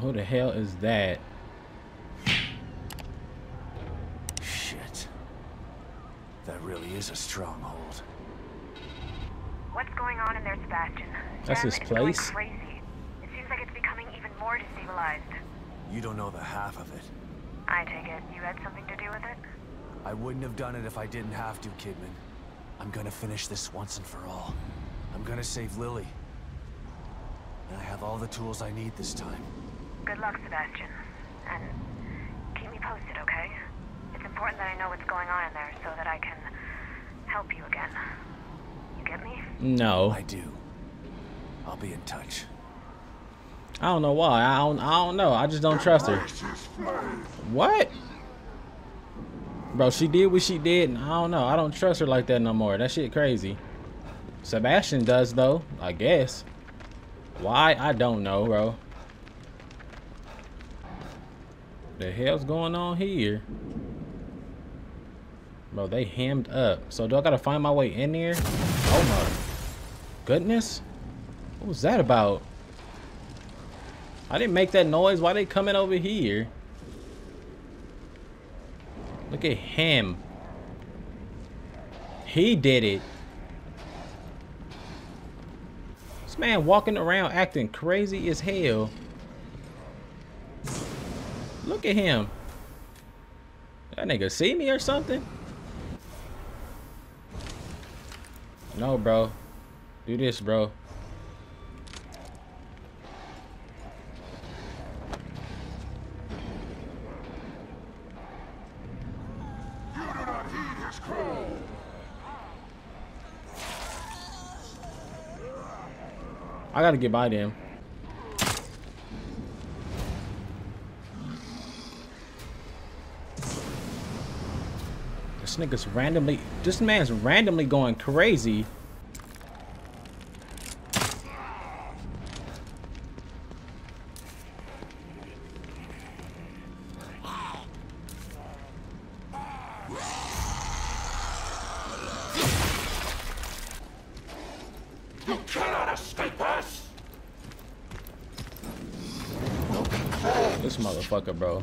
Who the hell is that? Shit. That really is a stronghold. What's going on in there, Sebastian? That's Sam his is place? crazy. It seems like it's becoming even more destabilized. You don't know the half of it. I take it you had something to do with it? I wouldn't have done it if I didn't have to, Kidman. I'm gonna finish this once and for all. I'm gonna save Lily. And I have all the tools I need this time. Good luck, Sebastian. And keep me posted, okay? It's important that I know what's going on in there so that I can help you again. You get me? No. I do. I'll be in touch. I don't know why. I don't. I don't know. I just don't trust her. What? Bro, she did what she did, and I don't know. I don't trust her like that no more. That shit crazy. Sebastian does though, I guess. Why? I don't know, bro. The hell's going on here? Bro, they hemmed up. So do I gotta find my way in there? Oh my goodness. What was that about? I didn't make that noise. Why they coming over here? Look at him. He did it. This man walking around acting crazy as hell. Look at him. That nigga see me or something? No, bro. Do this, bro. I gotta get by them. Nigga's randomly, this man's randomly going crazy. You cannot escape us! This motherfucker, bro.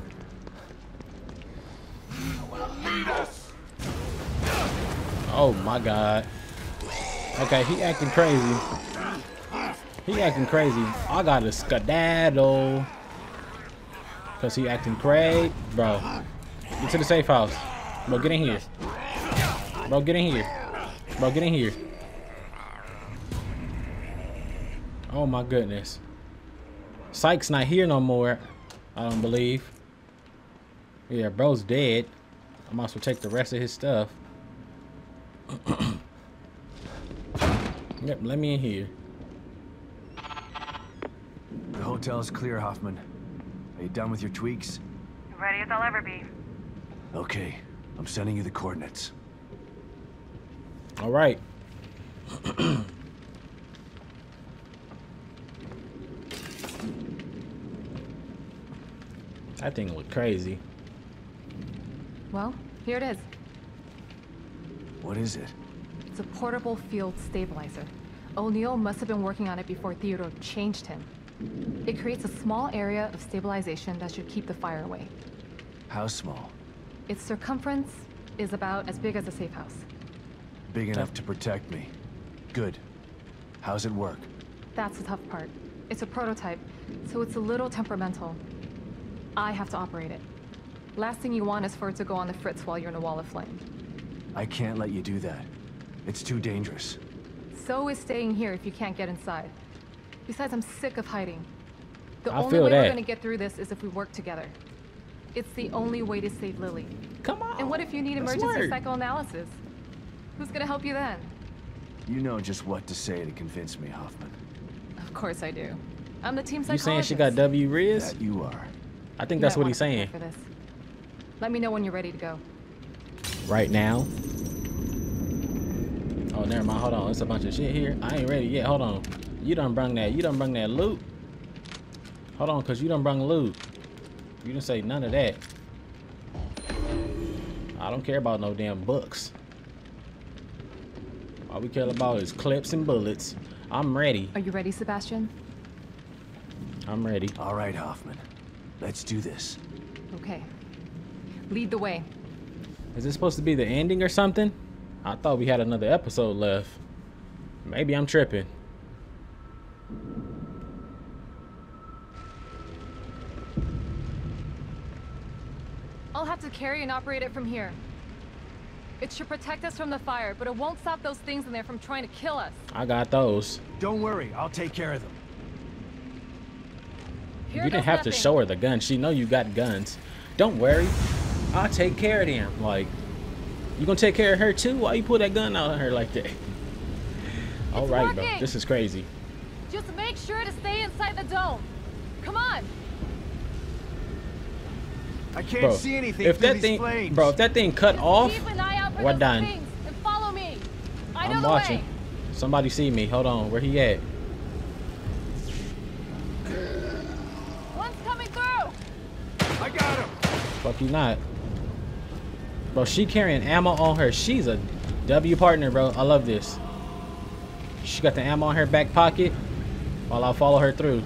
Lead us! Oh my god. Okay, he acting crazy. He acting crazy. I gotta skedaddle. Cause he acting crazy. Bro. Get to the safe house. Bro, get in here. Bro, get in here. Bro, get in here. Oh my goodness. Sykes not here no more. I don't believe. Yeah, bro's dead. I might as well take the rest of his stuff. yep, let me in here. The hotel's clear, Hoffman. Are you done with your tweaks? Ready as I'll ever be. Okay, I'm sending you the coordinates. All right. that thing looked crazy. Well, here it is. What is it? It's a portable field stabilizer. O'Neal must have been working on it before Theodore changed him. It creates a small area of stabilization that should keep the fire away. How small? Its circumference is about as big as a safe house. Big enough to protect me. Good. How's it work? That's the tough part. It's a prototype, so it's a little temperamental. I have to operate it. Last thing you want is for it to go on the fritz while you're in a wall of flame. I can't let you do that. It's too dangerous. So is staying here if you can't get inside. Besides, I'm sick of hiding. The I only feel way that. we're gonna get through this is if we work together. It's the only way to save Lily. Come on. And what if you need That's emergency word. psychoanalysis? Who's gonna help you then? You know just what to say to convince me, Hoffman. Of course I do. I'm the team psychologist. You psychologist. saying she got W Riz? That you are. I think You that's what he's saying. For this. Let me know when you're ready to go. Right now. Oh, never mind. Hold on. It's a bunch of shit here. I ain't ready yet. Hold on. You done brung that. You done brung that loot. Hold on, cause you done brung loot. You didn't say none of that. I don't care about no damn books. All we care about is clips and bullets. I'm ready. Are you ready, Sebastian? I'm ready. All right, Hoffman. Let's do this. Okay. Lead the way. Is this supposed to be the ending or something? I thought we had another episode left. Maybe I'm tripping. I'll have to carry and operate it from here. It should protect us from the fire, but it won't stop those things in there from trying to kill us. I got those. Don't worry, I'll take care of them. Here you didn't goes have to show her the gun. She know you got guns. Don't worry. I'll take care of them. Like, you gonna take care of her too? Why you pull that gun out on her like that? All right, bro. This is crazy. Just make sure to stay inside the dome. Come on. I can't Bro, see anything if that thing, flames. bro, if that thing cut Just off, keep an eye out for we're done. and follow me. I I'm watching. way. Somebody see me. Hold on. Where he at? One's coming through. I got him. Fuck you not. Bro, she carrying ammo on her. She's a W partner, bro. I love this. She got the ammo in her back pocket while I follow her through.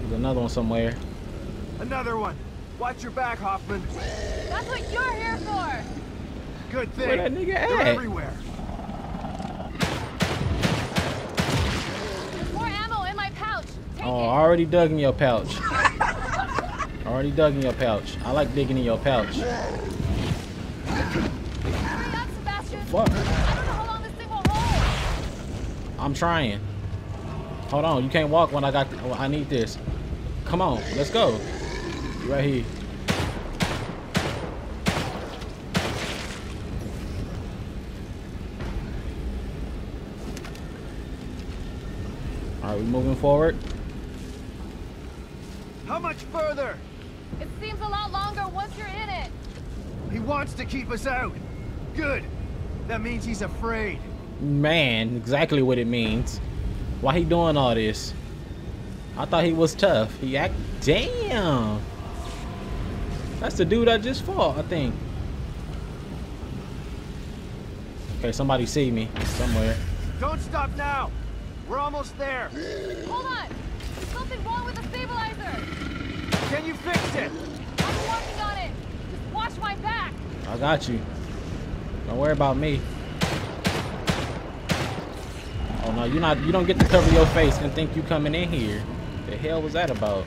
There's another one somewhere. Another one. Watch your back, Hoffman. That's what you're here for. Good thing. Where that nigga They're everywhere. There's more ammo in my pouch. Take Oh, it. I already dug in your pouch. Already dug in your pouch. I like digging in your pouch. Hurry up, Sebastian. Fuck. I don't know how long this thing will hold. I'm trying. Hold on, you can't walk when I got. well, I need this. Come on, let's go. You right here. All right, we moving forward. How much further? It seems a lot longer once you're in it. He wants to keep us out. Good. That means he's afraid. Man, exactly what it means. Why he doing all this? I thought he was tough. He act. Damn. That's the dude I just fought, I think. Okay, somebody see me somewhere. Don't stop now. We're almost there. Hold on. There's something wrong with the stabilizer. Can you fix it? I'm working on it. Just watch my back. I got you. Don't worry about me. Oh no, you're not. You don't get to cover your face and think you coming in here. The hell was that about?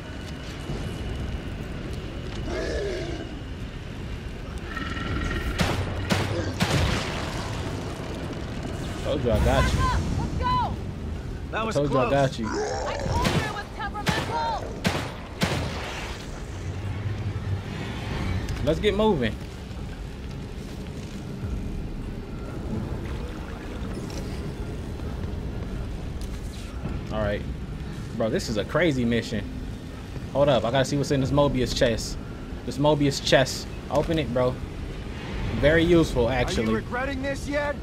Told you I got you. Let's go. That was Told you I close. got you. I told you it was temperamental. Let's get moving. All right, bro. This is a crazy mission. Hold up, I gotta see what's in this Mobius chest. This Mobius chest. Open it, bro. Very useful, actually. Are you actually. regretting this yet?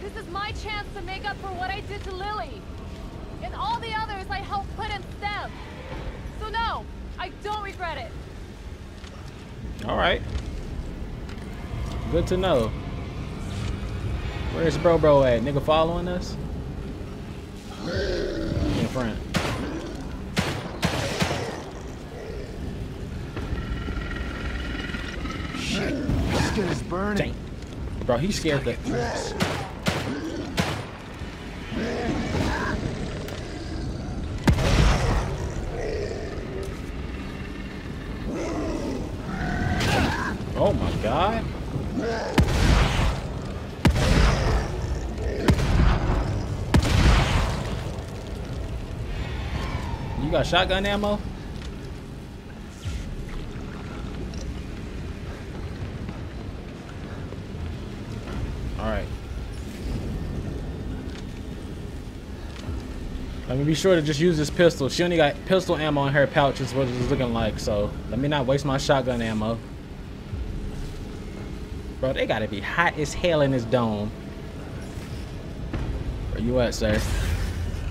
This is my chance to make up for what I did to Lily. And all the others I helped put in STEM. So no, I don't regret it. All right. Good to know. Where's bro bro at? Nigga following us? In front. This skin is burning. Dang. Bro, he scared the. You got shotgun ammo? Alright. Let me be sure to just use this pistol. She only got pistol ammo in her pouch is what it's looking like, so let me not waste my shotgun ammo. Bro, they gotta be hot as hell in this dome. Where you at, sir?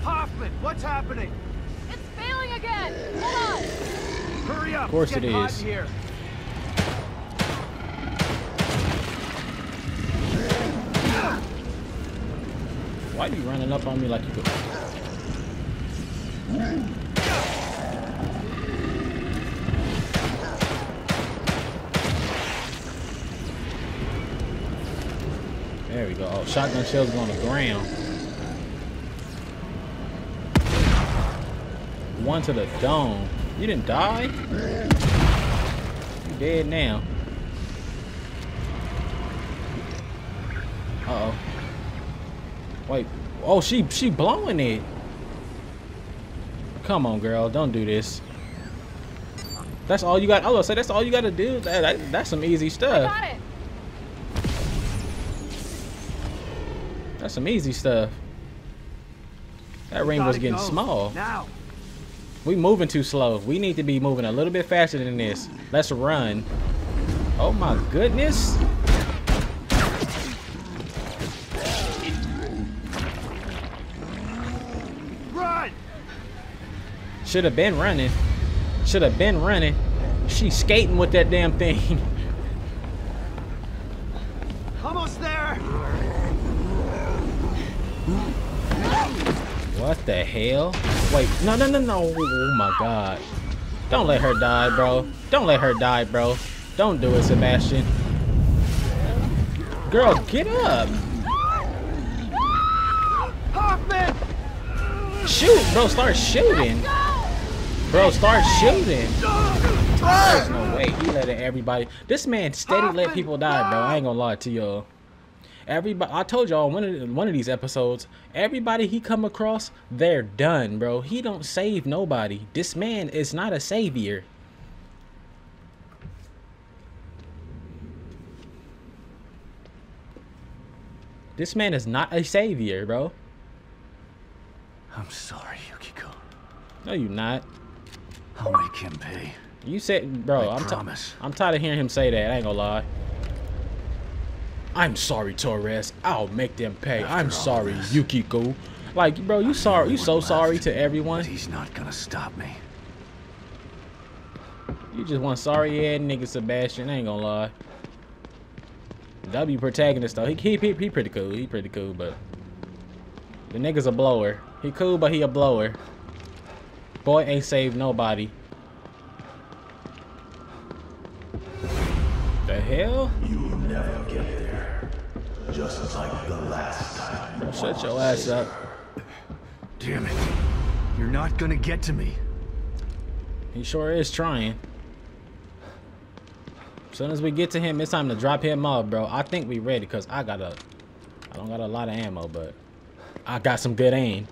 Hoffman, what's happening? Hurry up. Of course it is. Here. Why are you running up on me like you could? There we go. Oh, shotgun shells on the ground. One to the dome. You didn't die? You dead now. Uh oh. Wait. Oh, she she blowing it. Come on, girl. Don't do this. That's all you got. I was gonna say that's all you got to do. That, that, that's some easy I stuff. got it. That's some easy stuff. That ring was getting go. small. Now. We moving too slow. We need to be moving a little bit faster than this. Let's run. Oh my goodness. Run! Should have been running. Should have been running. She's skating with that damn thing. Almost there. What the hell? Wait, no, no, no, no. Oh my god. Don't let her die, bro. Don't let her die, bro. Don't do it, Sebastian. Girl, get up. Hoffman! Shoot, bro. Start shooting. Bro, start shooting. There's no way he letting everybody. This man steady let people die, bro. I ain't gonna lie to y'all. Everybody, I told y'all one of the- one of these episodes. Everybody he come across, they're done, bro. He don't save nobody. This man is not a savior. This man is not a savior, bro. I'm sorry, Yukiko. No, you're not. I'll make him pay. You said, bro. I I'm promise. I'm tired of hearing him say that. I ain't gonna lie. I'm sorry, Torres. I'll make them pay. I'm sorry, this, Yukiko. Like, bro, you sorry. You so Anyone sorry to everyone. He's not gonna stop me. You just one sorry ass nigga, Sebastian. I ain't gonna lie. W protagonist though. He he he, he pretty cool. He pretty cool, but the nigga's a blower. He cool, but he a blower. Boy ain't saved nobody. The hell? You'll never get there. Just like the last time. Shut your ass up. Damn it. You're not gonna get to me. He sure is trying. As soon as we get to him, it's time to drop him off, bro. I think we ready, because I got a... I don't got a lot of ammo, but... I got some good aim.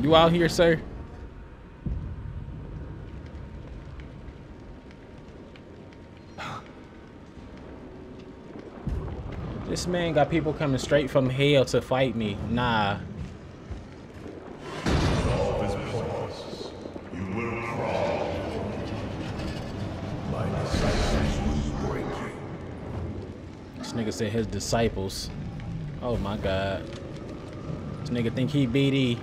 You out here, sir? This man got people coming straight from hell to fight me. Nah. This nigga said his disciples. Oh my god. This nigga think he BD.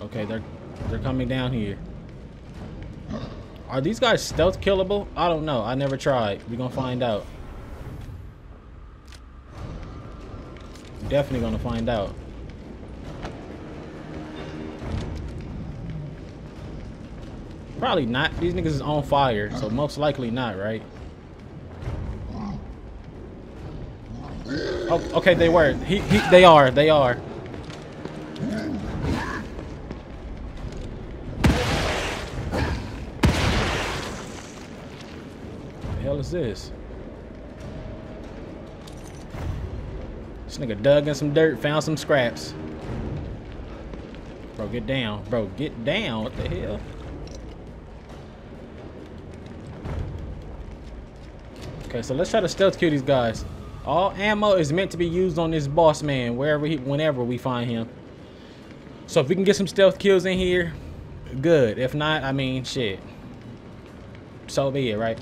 Okay, they're they're coming down here. Are these guys stealth killable? I don't know. I never tried. We're gonna find out. Definitely gonna find out. Probably not. These niggas is on fire, so most likely not, right? Oh, okay, they were. He, he, they are. They are. The hell is this? This nigga dug in some dirt, found some scraps. Bro, get down. Bro, get down. What the hell? Okay, so let's try to stealth kill these guys. All ammo is meant to be used on this boss man, wherever he, whenever we find him. So if we can get some stealth kills in here, good. If not, I mean, shit. So be it, right?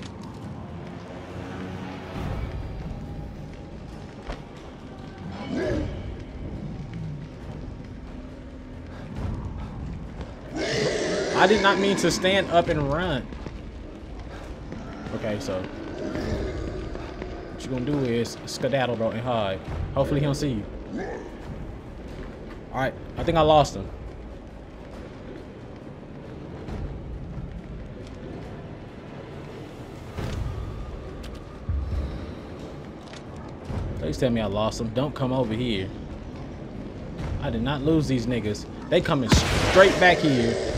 I did not mean to stand up and run. Okay, so what you gonna do is skedaddle, bro, and hide. Hopefully he don't see you. All right, I think I lost him. Please tell me I lost him. Don't come over here. I did not lose these niggas. They coming straight back here.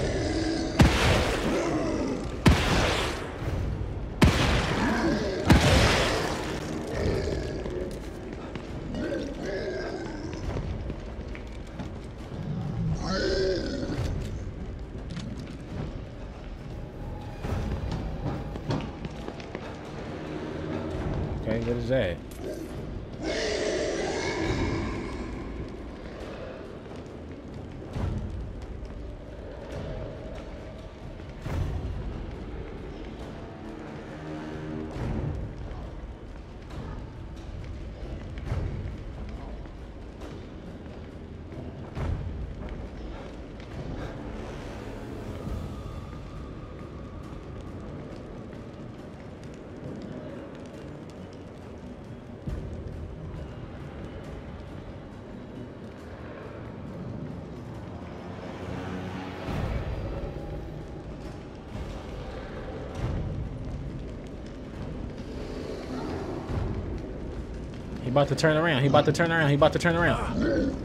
Okay, what is that? About to turn around. He about to turn around. He about to turn around.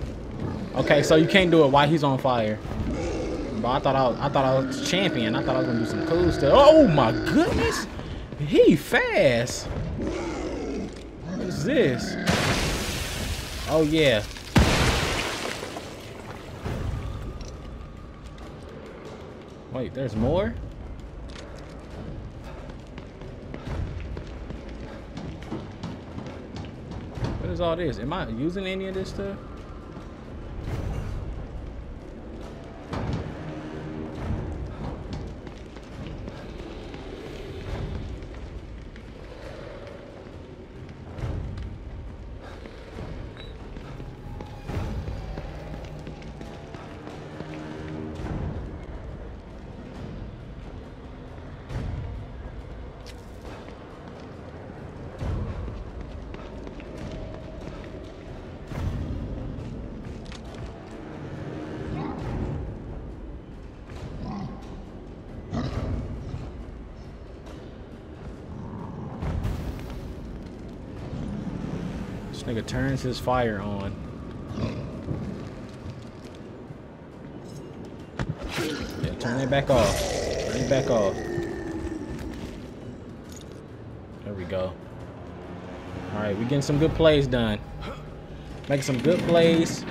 Okay, so you can't do it while he's on fire. But I thought I was, I thought I was champion. I thought I was gonna do some cool stuff. Oh my goodness, he fast. What is this? Oh yeah. Wait, there's more. What is all this? Am I using any of this stuff? Nigga turns his fire on. Yeah, turn it back off. Turn it back off. There we go. Alright, we getting some good plays done. Making some good plays.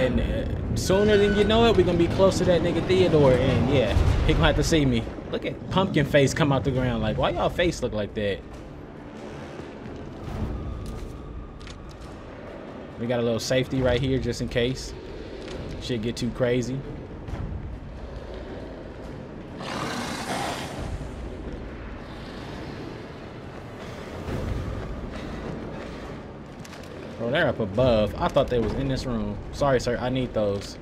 And uh, sooner than you know it, we're gonna be close to that nigga Theodore. And yeah, he gonna have to see me. Look at pumpkin face come out the ground. Like, why y'all face look like that? We got a little safety right here just in case. Shit get too crazy. Bro, they're up above. I thought they was in this room. Sorry, sir. I need those.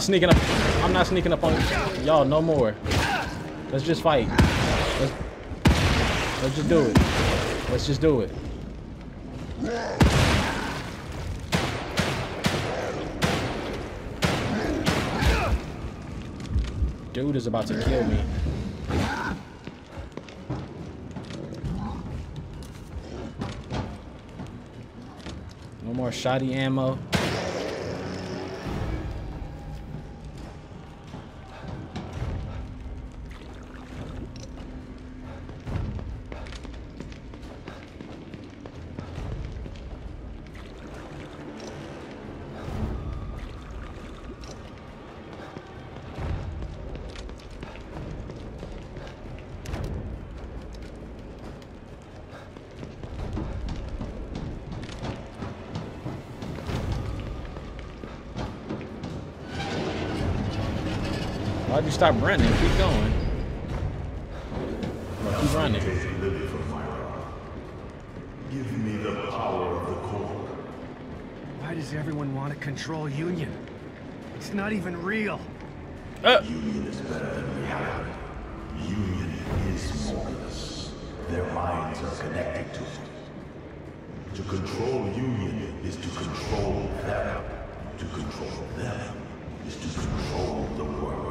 Not sneaking up. I'm not sneaking up on y'all no more. Let's just fight. Let's, let's just do it. Let's just do it. Dude is about to kill me. No more shoddy ammo. You stop running? Keep going. Well, keep running. Take Lily from Myra. Give me the power of the core. Why does everyone want to control Union? It's not even real. Uh. Union is better than reality. Union is Morpheus. Their minds are connected to it. To control Union is to control them. To control them is to control the world.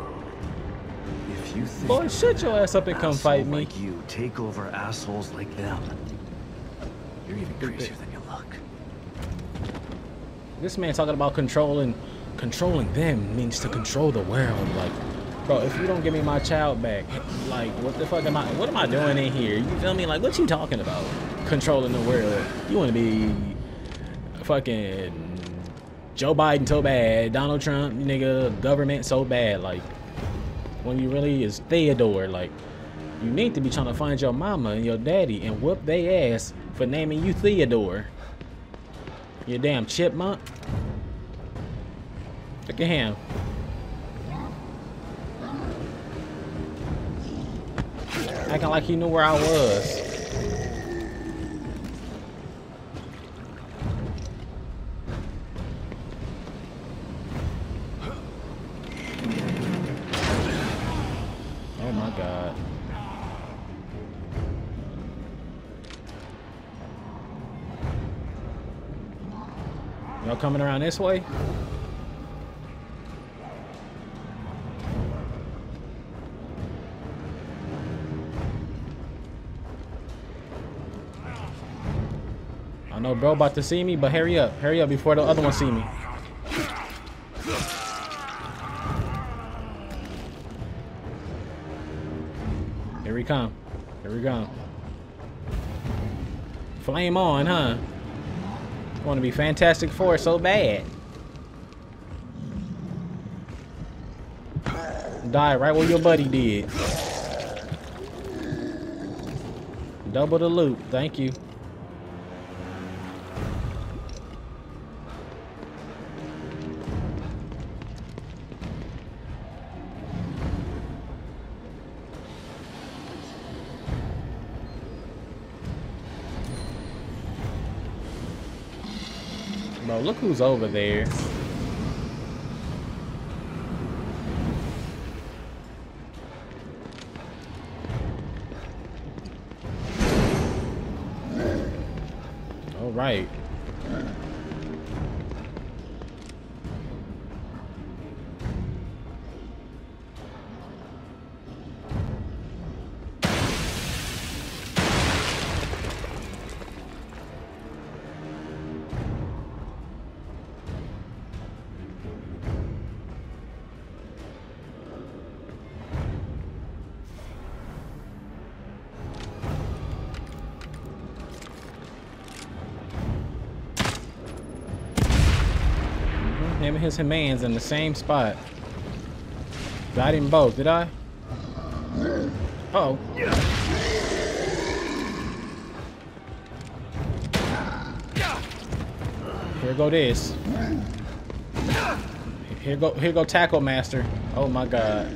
If you think Boy, shut your ass up and come fight me. like you take over assholes like them, you're even crazier than you look. This man talking about controlling controlling them means to control the world. Like, bro, if you don't give me my child back, like what the fuck am I what am I doing in here? You feel me? Like what you talking about? Controlling the world. You wanna be fucking Joe Biden so bad, Donald Trump, nigga, government so bad, like when you really is Theodore, like you need to be trying to find your mama and your daddy and whoop they ass for naming you Theodore. You damn chipmunk. Look at him. Acting like he knew where I was. Coming around this way? I know bro about to see me, but hurry up. Hurry up before the other one see me. Here we come. Here we go. Flame on, huh? Want to be Fantastic Four so bad. Die right where your buddy did. Double the loot. Thank you. Look who's over there. Him and his man's in the same spot. Got him both, did I? Uh oh. Here go this. Here go here go tackle master. Oh my god.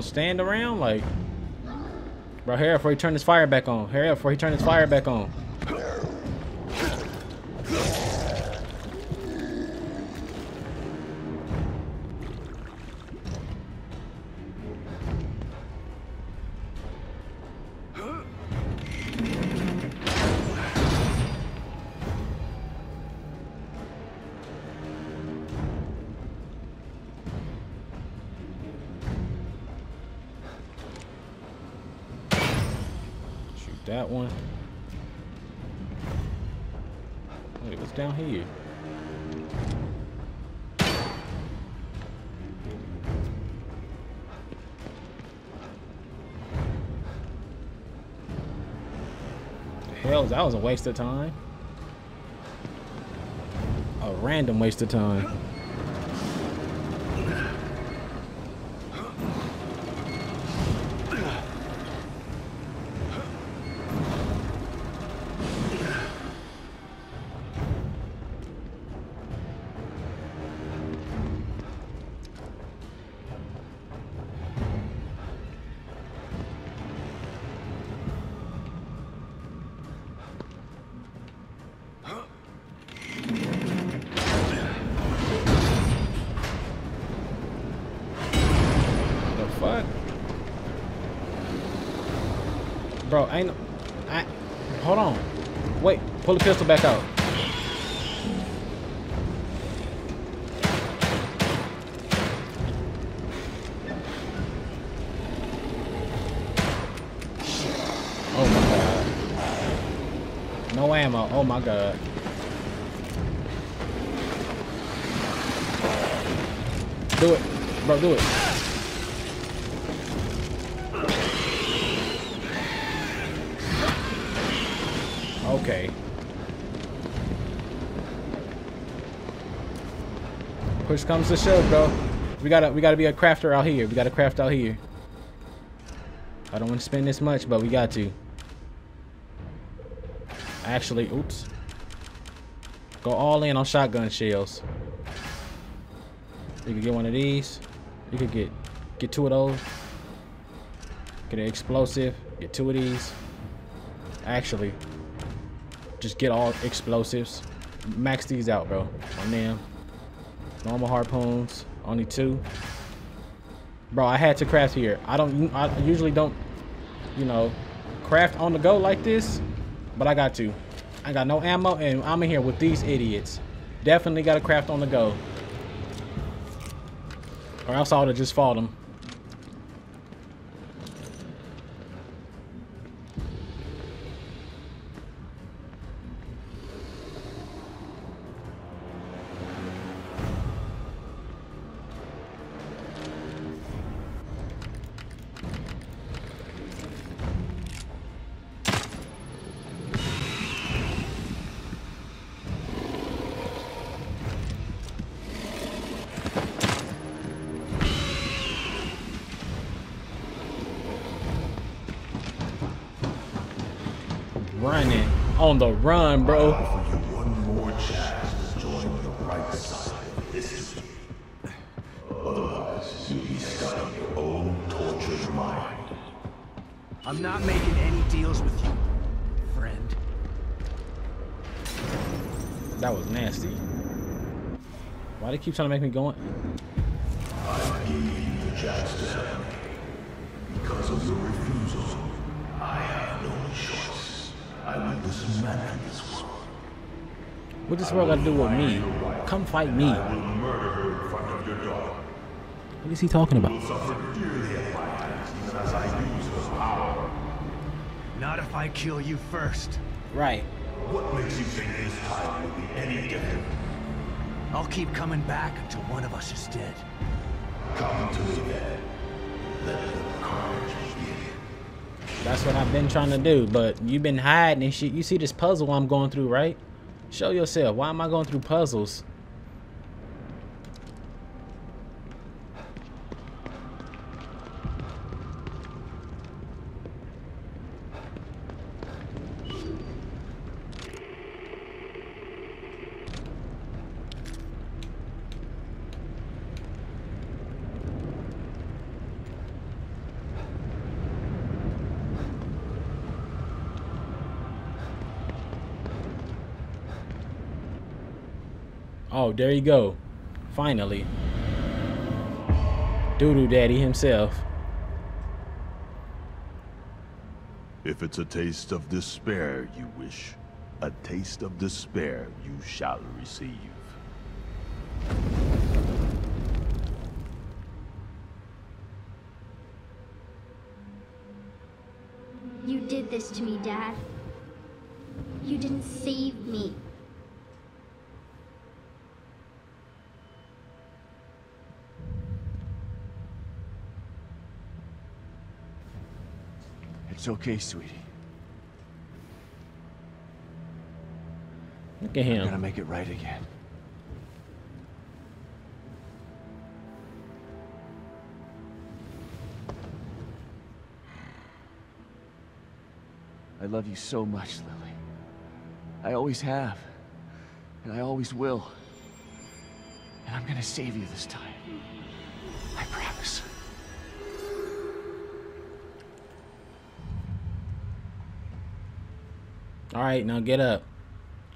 Gonna stand around like Bro, hurry up before he turn his fire back on. Hurry up before he turn his fire back on. That one. Wait, what's down here? Hell, that was a waste of time. A random waste of time. Pistol back out. Oh my god. No ammo. Oh my god. Do it. Bro, do it. Okay. Push comes to shove, bro. We gotta we gotta be a crafter out here. We gotta craft out here. I don't want to spend this much, but we got to. Actually, oops. Go all in on shotgun shells. You could get one of these. You could get get two of those. Get an explosive. Get two of these. Actually, just get all explosives. Max these out, bro. On them. Normal harpoons. Only two. Bro, I had to craft here. I don't. I usually don't, you know, craft on the go like this, but I got to. I got no ammo, and I'm in here with these idiots. Definitely got to craft on the go, or else I would have just fought them. Your the run, bro. I'm not making any deals with you, friend. That was nasty. Why do they keep trying to make me go in? I gave you the chance to help me. Because of your refusal, I have no choice. I will dismantle this world. What this world got to do with me? Come fight me. I will murder her in front of your daughter. What is he talking about? Suffer dearly at my hands, even as I use her power. Not if I kill you first. Right. What makes you think this time will be any different? I'll keep coming back until one of us is dead. Come to me then. Let the carnage begin. That's what I've been trying to do, but you've been hiding and shit. You see this puzzle I'm going through, right? Show yourself. Why am I going through puzzles? Oh, there you go. Finally. Doodoo Daddy himself. If it's a taste of despair you wish, a taste of despair you shall receive. You did this to me, Dad. You didn't save me. It's okay, sweetie. Look at him. I'm gonna make it right again. I love you so much, Lily. I always have. And I always will. And I'm gonna save you this time. All right, now get up.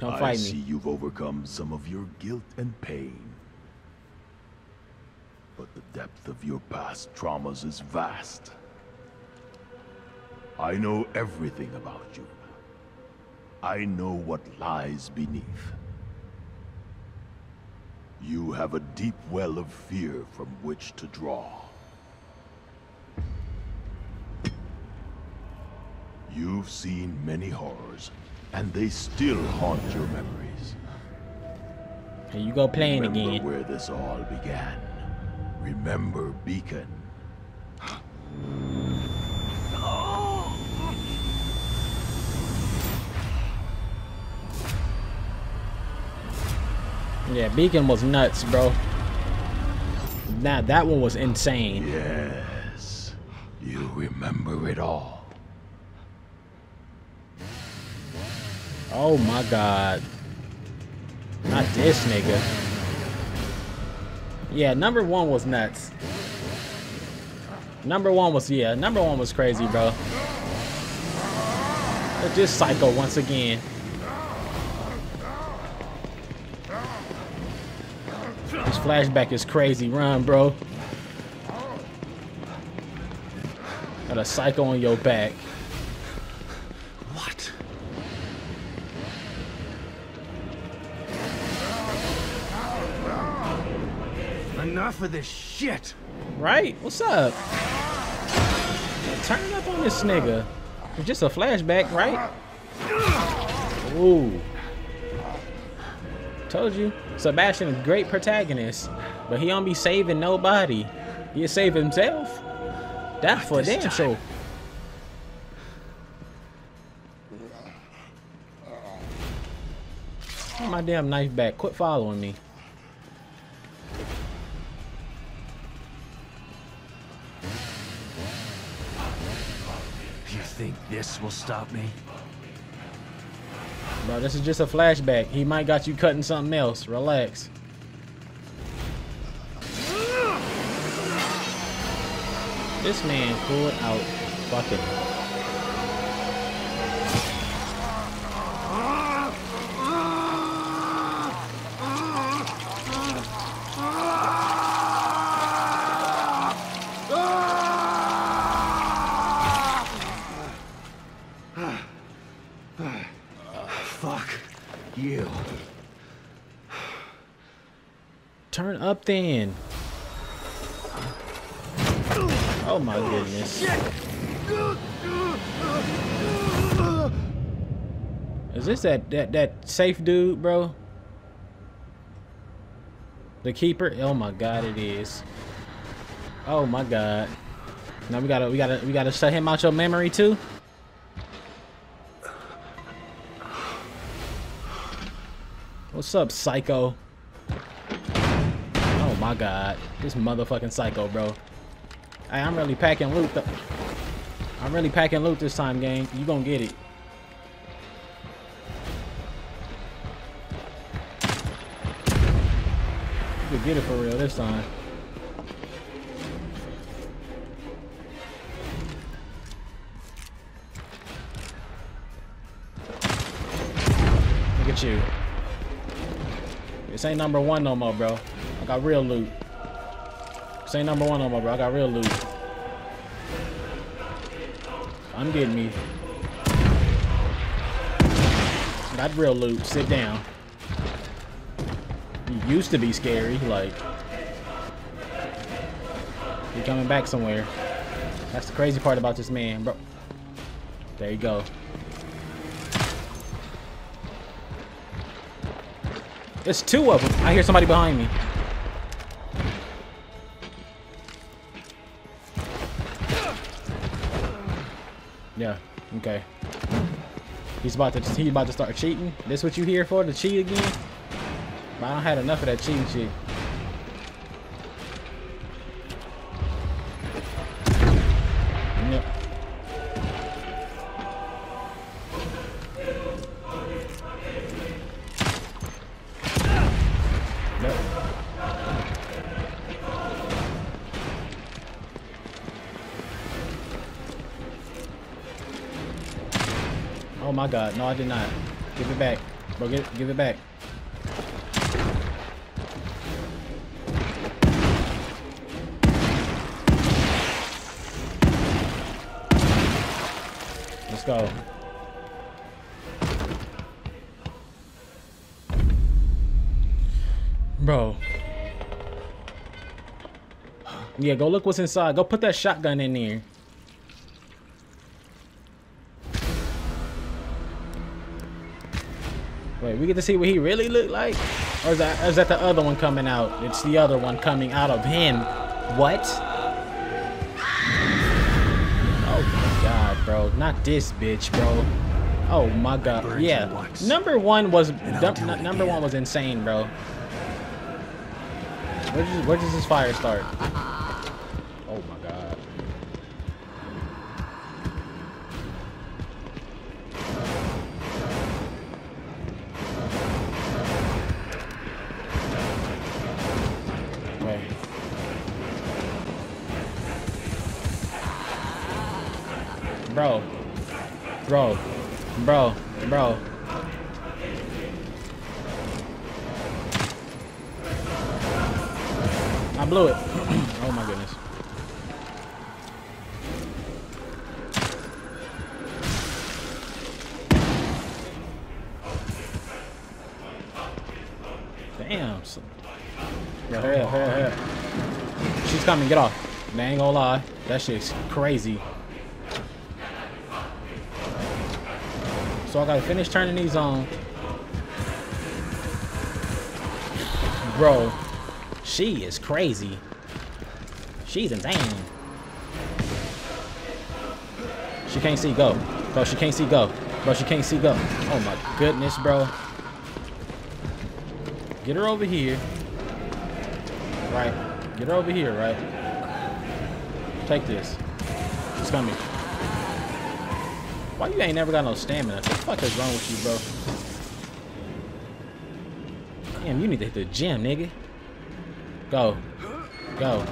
Come I fight me. I see you've overcome some of your guilt and pain. But the depth of your past traumas is vast. I know everything about you. I know what lies beneath. You have a deep well of fear from which to draw. You've seen many horrors, and they still haunt your memories. Here you go playing Remember again. where this all began. Remember Beacon. Yeah, Beacon was nuts, bro. Nah, that one was insane. Yes, you remember it all. Oh my god. Not this nigga. Yeah, number one was nuts. Number one was, yeah, number one was crazy, bro. But this psycho once again. This flashback is crazy. Run, bro. Got a psycho on your back. Of this shit! Right? What's up? Turn up on this nigga. It's just a flashback, right? Ooh. Told you. Sebastian is a great protagonist, but he don't be saving nobody. He'll save himself. That's for damn sure. My damn knife back. Quit following me. Think this will stop me? Bro, this is just a flashback. He might got you cutting something else. Relax. This man pulled out fucking. Oh my goodness. Is this that that that safe dude, bro? The keeper? Oh my god, it is. Oh my god. Now we gotta we gotta we gotta shut him out your memory too. What's up, psycho? My god. This motherfucking psycho, bro. Hey, I'm really packing loot. I'm really packing loot this time, gang. You gonna get it. You could get it for real this time. Look at you. This ain't number one no more, bro. I got real loot. Ain't number one on my bro. I got real loot. I'm getting me. Got real loot. Sit down. You used to be scary, like. You're coming back somewhere. That's the crazy part about this man, bro. There you go. There's two of them. I hear somebody behind me. Okay. He's about to he's about to start cheating. This what you here for? To cheat again? But I don't had enough of that cheating shit. My god. No, I did not. Give it back. Bro, get, give it back. Let's go. Bro. Yeah, go look what's inside. Go put that shotgun in there. Wait, we get to see what he really looked like? Or is that, is that the other one coming out? It's the other one coming out of him. What? Oh my god, bro. Not this bitch, bro. Oh my god. Yeah. Number one was I'll num- do it number one was insane, bro. Where does, where does this fire start? Bro. Bro. Bro. Bro. I blew it. oh my goodness. Damn. Bro, hurry up, hurry up, hurry up. She's coming, get off. They ain't gonna lie. That shit's crazy. So I gotta finish turning these on. Bro, she is crazy. She's insane. She can't see go. Bro, she can't see go. Bro, she can't see go. Oh my goodness, bro. Get her over here. Right. Get her over here, right? Take this. She's coming. Why you ain't never got no stamina? What the fuck is wrong with you, bro? Damn, you need to hit the gym, nigga. Go. Go.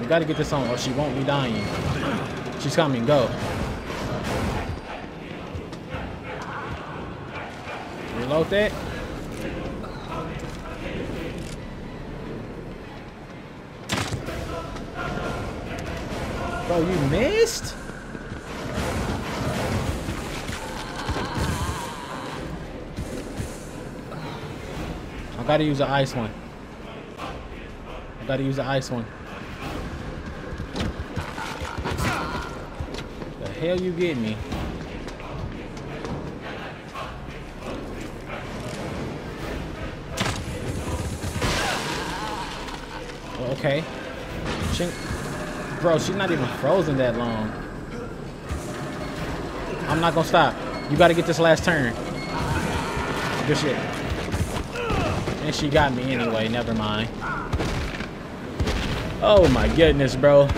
We gotta get this on or she won't be dying. She's coming, go. Reload that. Bro, you missed? I gotta use the ice one. I gotta use the ice one. The hell you getting me? Oh, Okay. She, bro, she's not even frozen that long. I'm not gonna stop. You gotta get this last turn. Good shit. And she got me anyway, never mind. Oh my goodness, bro.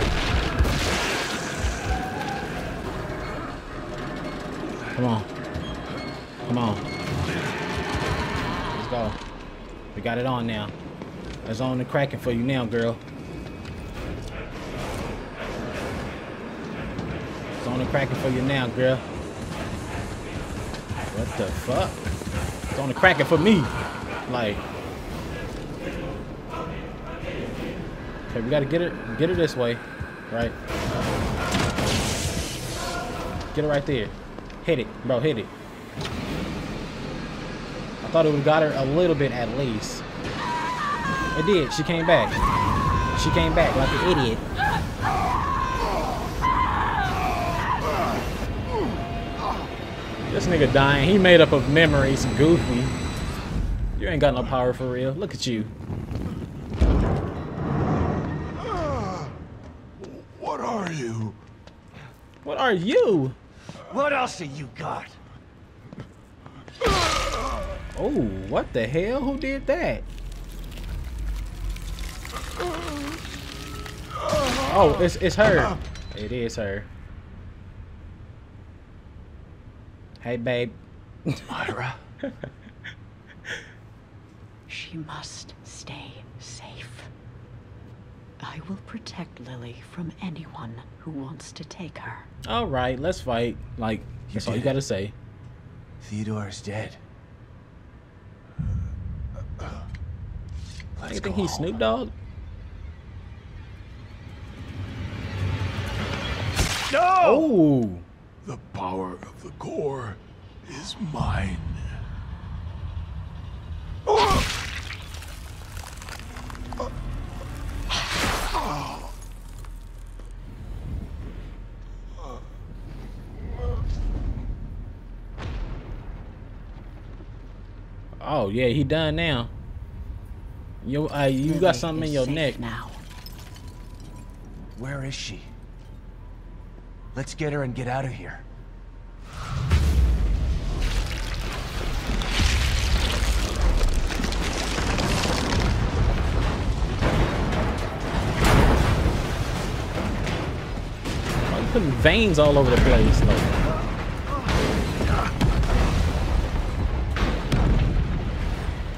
Come on. Come on. Let's go. We got it on now. It's on the cracking for you now, girl. On the cracking for you now, girl. What the fuck? It's on the cracking for me. Like. Okay, we gotta get it get her this way. Right. Get it right there. Hit it, bro, hit it. I thought it would got her a little bit at least. It did. She came back. She came back like an idiot. This nigga dying. He made up of memories. Goofy. You ain't got no power for real. Look at you. What are you? What are you? What else have you got? Oh, what the hell? Who did that? Oh, it's it's her. It is her. Hey, babe. Myra? She must stay safe. I will protect Lily from anyone who wants to take her. All right, let's fight. Like, You that's all you it. gotta say. Theodore is dead. You think he's Snoop Dogg. No! Oh, The power of the core is mine. oh yeah, he done now. Yo, uh, you got something in your neck. now. Where is she? Let's get her and get out of here. Why you putting veins all over the place? Like,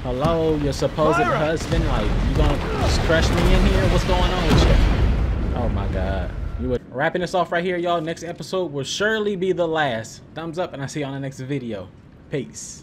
hello, your supposed Myra! husband. Like, you gonna just crush me in here? What's going on with you? Oh my God. You would wrapping this off right here, y'all. Next episode will surely be the last. Thumbs up, and I'll see you on the next video. Peace.